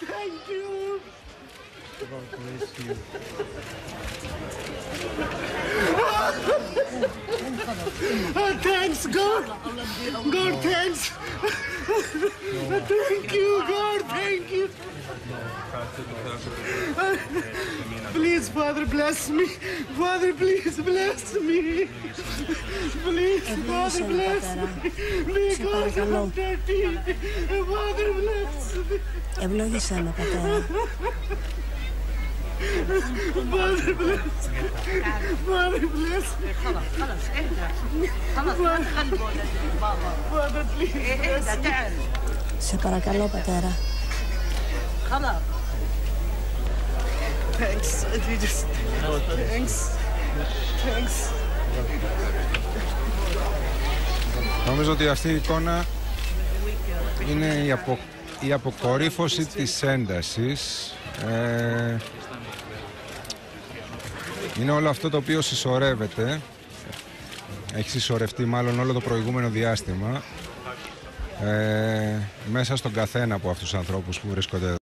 Thank you. God bless you. Oh, thanks, God. God, thanks. thank you, God. Thank you. Please, Father, bless me. Father, please bless me. Please, Father, bless me. Because I'm dirty. Father, bless me. Ευλόγησέ με, πατέρα. Father, bless me. Father, bless me. خلاص خلاص اهدى خلاص ما تخلوا بابا Father, please. إيه، اهدى تعال Σε παρακαλώ, πατέρα. خلاص Thanks, Jesus. Thanks. Thanks. Νομίζω ότι αυτή η εικόνα είναι η, απο, η αποκορύφωση της έντασης. Ε, είναι όλο αυτό το οποίο συσσωρεύεται. Έχει συσσωρευτεί μάλλον όλο το προηγούμενο διάστημα. Ε, μέσα στον καθένα από αυτούς τους ανθρώπους που βρίσκονται εδώ.